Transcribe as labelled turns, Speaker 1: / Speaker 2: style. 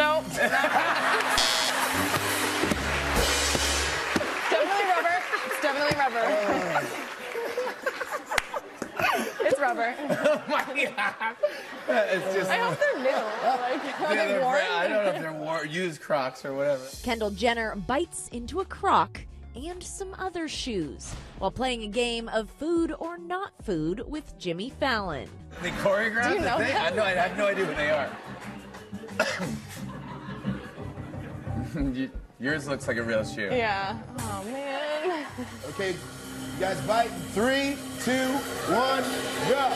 Speaker 1: No. definitely rubber. It's definitely rubber. it's rubber.
Speaker 2: oh my god. It's just.
Speaker 1: I hope they're new. Like, are
Speaker 2: Yeah,
Speaker 1: they
Speaker 2: they're
Speaker 1: worn?
Speaker 2: I don't know if they're war- used Crocs or whatever.
Speaker 3: Kendall Jenner bites into a croc and some other shoes while playing a game of food or not food with Jimmy Fallon.
Speaker 2: They choreographed
Speaker 1: Do you
Speaker 2: the
Speaker 1: know
Speaker 2: thing?
Speaker 1: that?
Speaker 2: I, know, I have no idea what they are. Y- Yours looks like a real shoe.
Speaker 1: Yeah. Oh man.
Speaker 4: Okay, you guys bite. in Three, two, one, go.